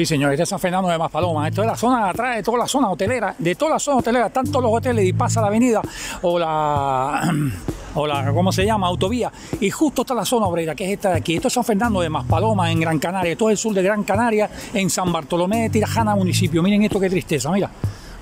Sí, señor, este es San Fernando de Maspalomas. Esto es la zona de atrás de toda la zona hotelera, de toda la zona hotelera, tanto los hoteles y pasa la avenida o la, o la, ¿cómo se llama? Autovía. Y justo está la zona obrera, que es esta de aquí. Esto es San Fernando de Maspalomas, en Gran Canaria. Todo el sur de Gran Canaria, en San Bartolomé de Tirajana, municipio. Miren esto, qué tristeza, mira.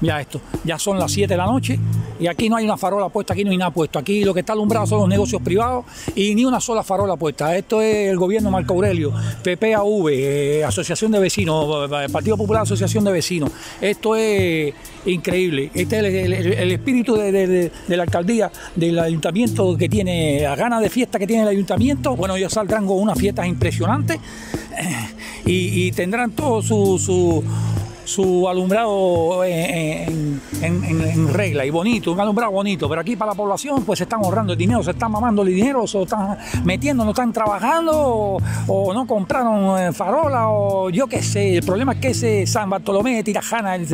Mira esto, ya son las 7 de la noche y aquí no hay una farola puesta, aquí no hay nada puesto. Aquí lo que está alumbrado son los negocios privados y ni una sola farola puesta. Esto es el gobierno Marco Aurelio, PPAV, eh, Asociación de Vecinos, Partido Popular Asociación de Vecinos. Esto es increíble. Este es el, espíritu de, la alcaldía, del ayuntamiento que tiene, la gana de fiesta que tiene el ayuntamiento. Bueno, ellos saldrán con unas fiestas impresionantes eh, y, y tendrán todo su- su su alumbrado en, en- regla y bonito, un alumbrado bonito, pero aquí para la población pues se están ahorrando el dinero, se están mamando el dinero, se están metiendo, no están trabajando o, no compraron eh, farola o yo qué sé, el problema es que ese San Bartolomé de Tirajana, el,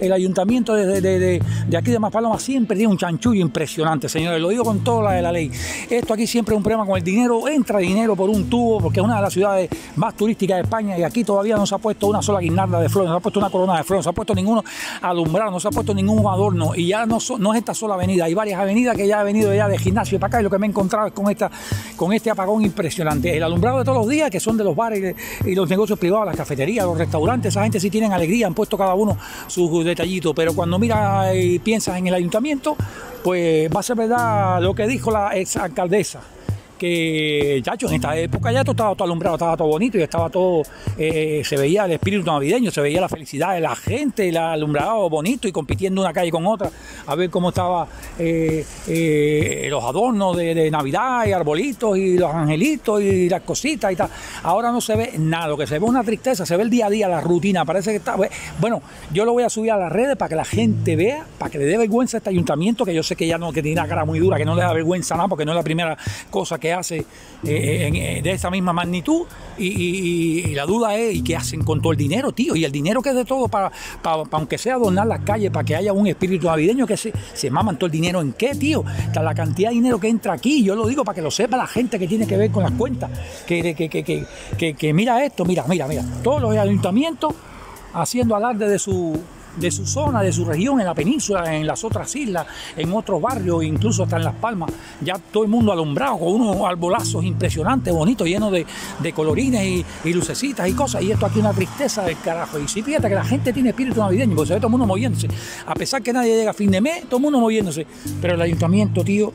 el ayuntamiento de, de- de- de aquí de Maspaloma siempre tiene un chanchullo impresionante, señores, lo digo con toda la de la ley. Esto aquí siempre es un problema con el dinero, entra dinero por un tubo porque es una de las ciudades más turísticas de España y aquí todavía no se ha puesto una sola guirnalda de flores, no se ha puesto una corona de flores, no se ha puesto ninguno alumbrado, no se ha puesto ningún adorno y ya no, es esta sola avenida, hay varias avenidas que ya he venido ya de gimnasio para acá y lo que me he encontrado es con, esta, con este apagón impresionante. El alumbrado de todos los días, que son de los bares y, los negocios privados, las cafeterías, los restaurantes, esa gente sí tienen alegría, han puesto cada uno sus detallitos, pero cuando miras y piensas en el ayuntamiento, pues va a ser verdad lo que dijo la ex alcaldesa que, chacho, en esta época ya todo estaba todo alumbrado, estaba todo bonito y estaba todo, eh, se veía el espíritu navideño, se veía la felicidad de la gente, el alumbrado bonito y compitiendo una calle con otra, a ver cómo estaba eh, eh, los adornos de, Navidad y arbolitos y los angelitos y las cositas y tal. Ahora no se ve nada, lo que se ve es una tristeza, se ve el día a día, la rutina, parece que está... Bueno, yo lo voy a subir a las redes para que la gente vea, para que le dé vergüenza a este ayuntamiento, que yo sé que ya no, que tiene una cara muy dura, que no le da vergüenza nada, porque no es la primera cosa que hace eh, en- eh, de esa misma magnitud. Y, la duda es, ¿y qué hacen con todo el dinero, tío? Y el dinero que es de todo para, para, aunque sea adornar las calles, para que haya un espíritu navideño, que se, se maman todo el dinero en qué, tío. Está la cantidad de dinero que entra aquí, yo lo digo para que lo sepa la gente que tiene que ver con las cuentas, que, que, que- que mira esto, mira, mira, mira, todos los ayuntamientos haciendo alarde de su de su zona, de su región, en la península, en las otras islas, en otros barrios, incluso hasta en Las Palmas, ya todo el mundo alumbrado con unos arbolazos impresionantes, bonitos, llenos de, de colorines y, y lucecitas y cosas, y esto aquí una tristeza del carajo. Y sí, fíjate que la gente tiene espíritu navideño, porque se ve todo el mundo moviéndose, a pesar que nadie llega a fin de mes, todo el mundo moviéndose, pero el ayuntamiento, tío,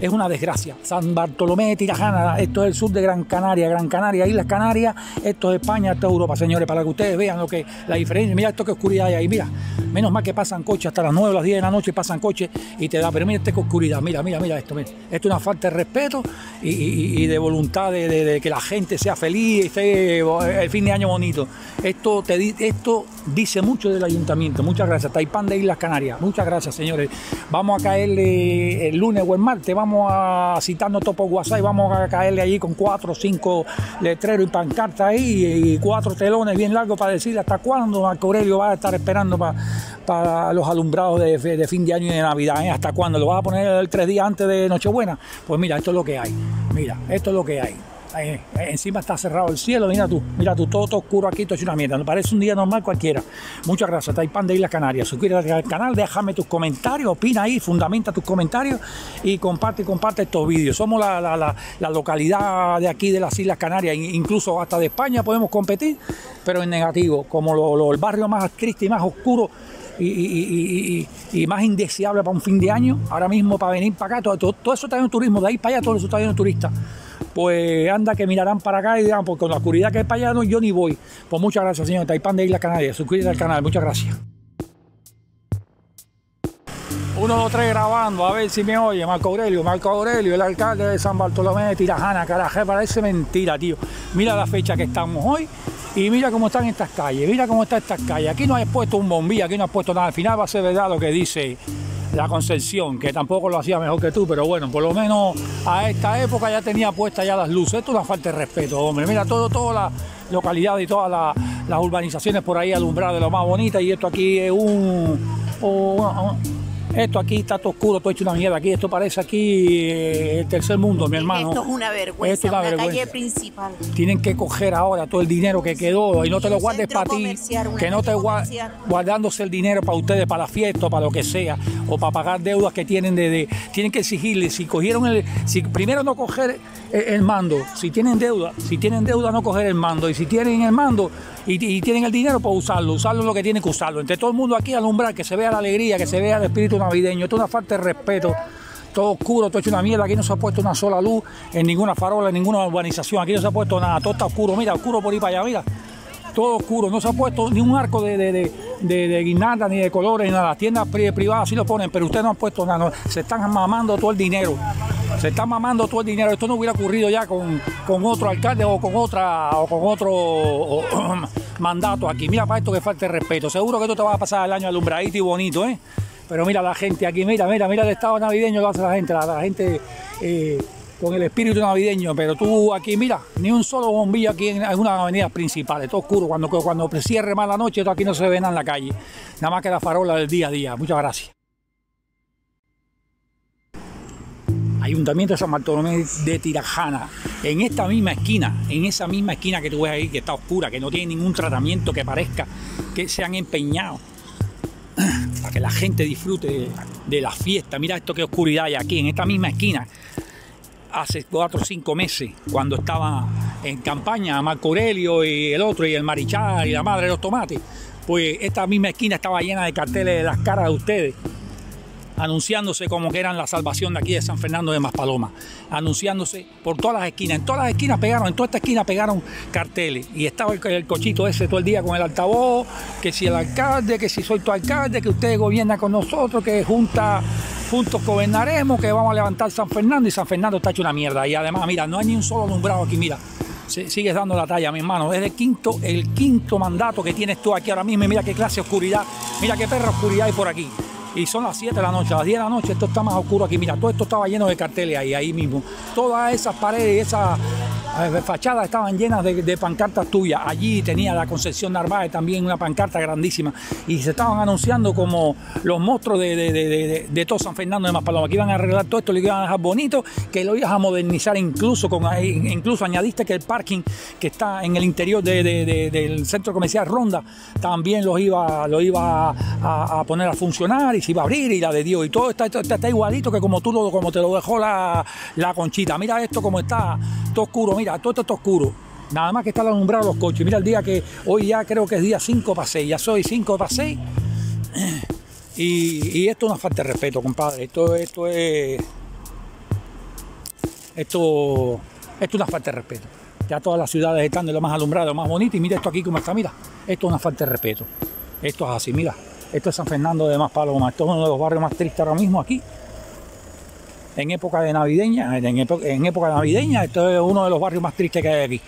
es una desgracia. San Bartolomé Tirajana, esto es el sur de Gran Canaria, Gran Canaria, Islas Canarias, esto es España, esto es Europa, señores, para que ustedes vean lo que la diferencia. Mira esto que oscuridad hay ahí, mira. Menos mal que pasan coches hasta las 9 las 10 de la noche, pasan coches y te da, pero mira esta oscuridad, mira, mira, mira esto. Esto es una falta de respeto y, de voluntad de, que la gente sea feliz y esté el fin de año bonito. Esto, te, esto dice mucho del ayuntamiento. Muchas gracias. Taipán de Islas Canarias. Muchas gracias, señores. Vamos a caerle el lunes o el martes, vamos a citarnos todo por WhatsApp y vamos a caerle allí con cuatro o cinco letreros y pancartas ahí y cuatro telones bien largos para decirle hasta cuándo Marco Aurelio va a estar esperando pa- para los alumbrados de, fin de año y de Navidad. ¿eh? ¿Hasta cuándo? ¿Lo vas a poner tres días antes de Nochebuena? Pues mira, esto es lo que hay. Mira, esto es lo que hay. Ahí, encima está cerrado el cielo, mira tú, mira tú, todo, todo oscuro aquí, todo es una mierda, no parece un día normal cualquiera. Muchas gracias, Taipán de Islas Canarias. Suscríbete al canal, déjame tus comentarios, opina ahí, fundamenta tus comentarios y comparte comparte estos vídeos. Somos la, la- la- localidad de aquí de las Islas Canarias, in- incluso hasta de España podemos competir, pero en negativo, como lo- el barrio más triste y más oscuro y, y- y- y- más indeseable para un fin de año, ahora mismo para venir para acá, todo, todo- eso está en turismo, de ahí para allá todo eso está de turistas. Pues anda que mirarán para acá y dirán, porque con la oscuridad que hay para allá no, yo ni voy. Pues muchas gracias, señor Taipán de Isla Canaria. Suscríbete al canal, muchas gracias. Uno, dos, tres grabando, a ver si me oye. Marco Aurelio, Marco Aurelio, el alcalde de San Bartolomé de Tirajana, carajo, parece mentira, tío. Mira la fecha que estamos hoy y mira cómo están estas calles, mira cómo están estas calles. Aquí no hay puesto un bombilla, aquí no has puesto nada. Al final va a ser verdad lo que dice la Concepción, que tampoco lo hacía mejor que tú, pero bueno, por lo menos a esta época ya tenía puestas ya las luces. Esto es una falta de respeto, hombre. Mira todo, toda la localidad y todas las urbanizaciones por ahí alumbradas de lo más bonita y esto aquí es un- esto aquí está todo oscuro, todo hecho una mierda aquí, esto parece aquí eh, el tercer mundo, mi hermano. Esto es una vergüenza, Esto es una una, vergüenza. calle principal. Tienen que coger ahora todo el dinero que quedó y no te lo guardes para ti, que no te comercial. guardándose el dinero para ustedes, para la fiesta, o para lo que sea, o para pagar deudas que tienen de, de- tienen que exigirle, si cogieron el, si primero no coger el, el mando, si tienen deuda, si tienen deuda no coger el mando, y si tienen el mando y, y tienen el dinero, pues usarlo, usarlo lo que tienen que usarlo. Entre todo el mundo aquí alumbrar, que se vea la alegría, que se vea el espíritu navideño, esto es una falta de respeto todo oscuro, todo hecho una mierda, aquí no se ha puesto una sola luz en ninguna farola, en ninguna urbanización, aquí no se ha puesto nada, todo está oscuro, mira, oscuro por ahí para allá, mira, todo oscuro, no se ha puesto ni un arco de, de, ni de colores, ni las tiendas pri- privadas sí lo ponen, pero ustedes no han puesto nada, se están mamando todo el dinero, se están mamando todo el dinero, esto no hubiera ocurrido ya con, otro alcalde o con otra o con otro mandato aquí, mira para esto que falta de respeto, seguro que esto te va a pasar el año alumbradito y bonito, ¿eh? Pero mira la gente aquí, mira, mira, mira el estado navideño que hace la gente, la, gente eh, con el espíritu navideño. Pero tú aquí, mira, ni un solo bombillo aquí en algunas avenidas principales, todo oscuro. Cuando, cuando cierre más la noche, todo aquí no se ve nada en la calle. Nada más que la farola del día a día. Muchas gracias. Ayuntamiento de San Bartolomé de Tirajana, en esta misma esquina, en esa misma esquina que tú ves ahí, que está oscura, que no tiene ningún tratamiento que parezca que se han empeñado que la gente disfrute de, de la fiesta. Mira esto qué oscuridad hay aquí, en esta misma esquina. Hace cuatro o cinco meses, cuando estaba en campaña Marco Aurelio y el otro, y el Marichal y la madre de los tomates, pues esta misma esquina estaba llena de carteles de las caras de ustedes anunciándose como que eran la salvación de aquí de San Fernando de Maspaloma, anunciándose por todas las esquinas, en todas las esquinas pegaron, en toda esta esquina pegaron carteles y estaba el, cochito ese todo el día con el altavoz, que si el alcalde, que si soy tu alcalde, que usted gobierna con nosotros, que junta, juntos gobernaremos, que vamos a levantar San Fernando y San Fernando está hecho una mierda y además mira, no hay ni un solo alumbrado aquí, mira. Sigues dando la talla, mi hermano. Es el quinto, el quinto mandato que tienes tú aquí ahora mismo. Y mira qué clase de oscuridad. Mira qué perra oscuridad hay por aquí. Y son las 7 de la noche, a las 10 de la noche, esto está más oscuro aquí. Mira, todo esto estaba lleno de carteles ahí, ahí mismo. Todas esas paredes y esas fachadas estaban llenas de, pancartas tuyas. Allí tenía la Concepción Narváez también una pancarta grandísima. Y se estaban anunciando como los monstruos de, de, de, de- todo San Fernando de Maspaloma, que iban a arreglar todo esto, lo iban a dejar bonito, que lo ibas a modernizar incluso, con incluso añadiste que el parking que está en el interior de- de- de- del centro comercial Ronda también los iba, lo iba a, poner a funcionar y se iba a abrir y la de Dios. Y todo está, está, está igualito que como tú lo, como te lo dejó la, la conchita. Mira esto como está, todo oscuro, mira, todo está oscuro. Nada más que está alumbrado los coches. Mira el día que hoy ya creo que es día 5 para 6, ya soy 5 para 6. Y, esto es una falta de respeto, compadre. Esto, esto es. Esto, es una falta de respeto. Ya todas las ciudades están de lo más alumbrado, lo más bonito. Y mira esto aquí como está, mira. Esto es una falta de respeto. Esto es así, mira. Esto es San Fernando de Maspaloma. Esto es uno de los barrios más tristes ahora mismo aquí. En época de navideña, en, época, en época navideña, esto es uno de los barrios más tristes que hay aquí.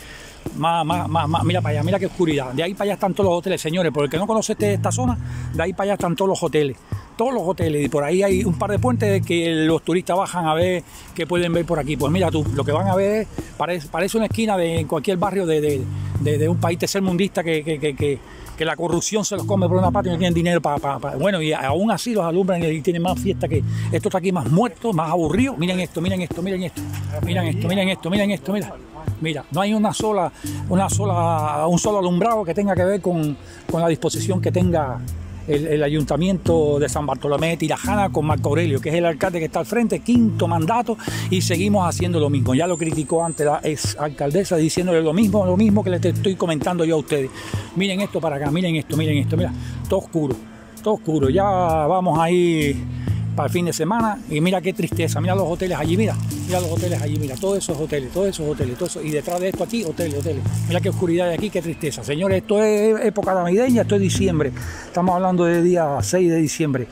Más, más, más, más, mira para allá, mira qué oscuridad. De ahí para allá están todos los hoteles, señores. Por el que no conoce este- esta zona, de ahí para allá están todos los hoteles. Todos los hoteles. Y por ahí hay un par de puentes que los turistas bajan a ver qué pueden ver por aquí. Pues mira tú, lo que van a ver es- parece, parece una esquina de en cualquier barrio de, de- de- de un país tercermundista que, que, que, que, que la corrupción se los come por una parte y no tienen dinero para... Bueno, y aún así los alumbran y tienen más fiesta que... Esto está aquí más muerto, más aburrido. Miren esto, miren esto, miren esto. Miren esto, miren esto, miren esto, mira. Mira, no hay una sola, una sola, un solo alumbrado que tenga que ver con, con la disposición que tenga el, ayuntamiento de San Bartolomé de Tirajana con Marco Aurelio, que es el alcalde que está al frente, quinto mandato, y seguimos haciendo lo mismo. Ya lo criticó antes la ex alcaldesa diciéndole lo mismo, lo mismo que les estoy comentando yo a ustedes. Miren esto para acá, miren esto, miren esto, mira, todo oscuro, todo oscuro. Ya vamos ahí para el fin de semana. Y mira qué tristeza, mira los hoteles allí, mira, mira los hoteles allí, mira, todos esos hoteles, todos esos hoteles, todo eso, y detrás de esto aquí, hoteles, hoteles. Mira qué oscuridad hay aquí, qué tristeza. Señores, esto es época navideña, esto es diciembre. Estamos hablando de día 6 de diciembre.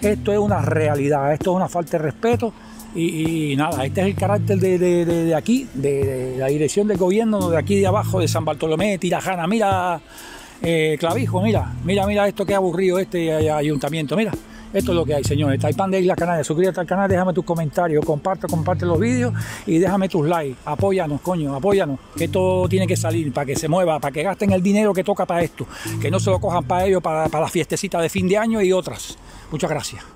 Esto es una realidad, esto es una falta de respeto. Y, nada, este es el carácter de, aquí, de, la dirección del gobierno, de aquí de abajo, de San Bartolomé, Tirajana. Mira, eh, Clavijo, mira, mira, mira esto que aburrido este ayuntamiento, mira. Esto es lo que hay, señores. Taipan de Isla Canaria. Suscríbete al canal, déjame tus comentarios, comparte, comparte los vídeos y déjame tus likes. Apóyanos, coño, apóyanos. Que esto tiene que salir para que se mueva, para que gasten el dinero que toca para esto. Que no se lo cojan para ellos, para, para las fiestecitas de fin de año y otras. Muchas gracias.